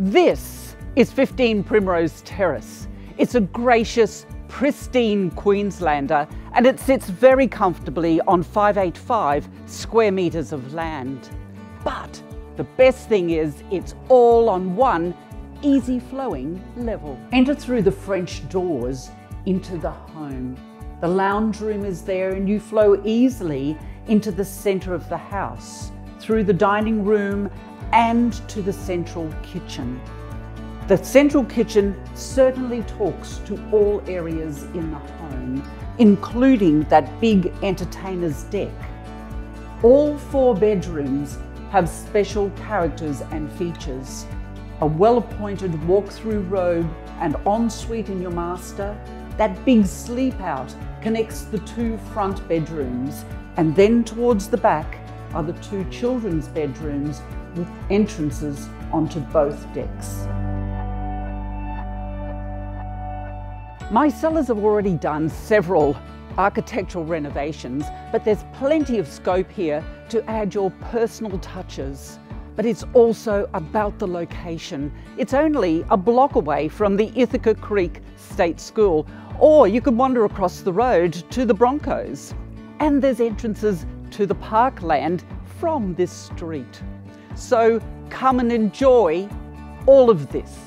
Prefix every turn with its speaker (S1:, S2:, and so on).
S1: This is 15 Primrose Terrace. It's a gracious, pristine Queenslander and it sits very comfortably on 585 square metres of land. But the best thing is it's all on one easy flowing level. Enter through the French doors into the home. The lounge room is there and you flow easily into the centre of the house, through the dining room and to the central kitchen. The central kitchen certainly talks to all areas in the home, including that big entertainer's deck. All four bedrooms have special characters and features. A well-appointed walk-through robe and ensuite in your master, that big sleep out connects the two front bedrooms and then towards the back are the two children's bedrooms with entrances onto both decks. My sellers have already done several architectural renovations, but there's plenty of scope here to add your personal touches. But it's also about the location. It's only a block away from the Ithaca Creek State School, or you could wander across the road to the Broncos. And there's entrances to the parkland from this street. So come and enjoy all of this.